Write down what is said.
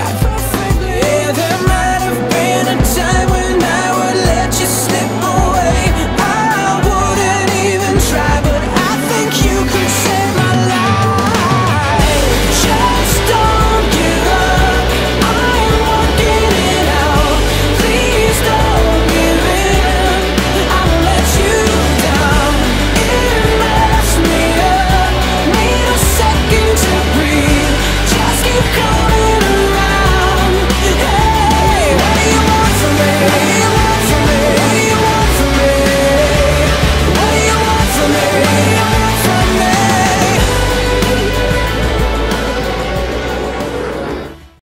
Yeah.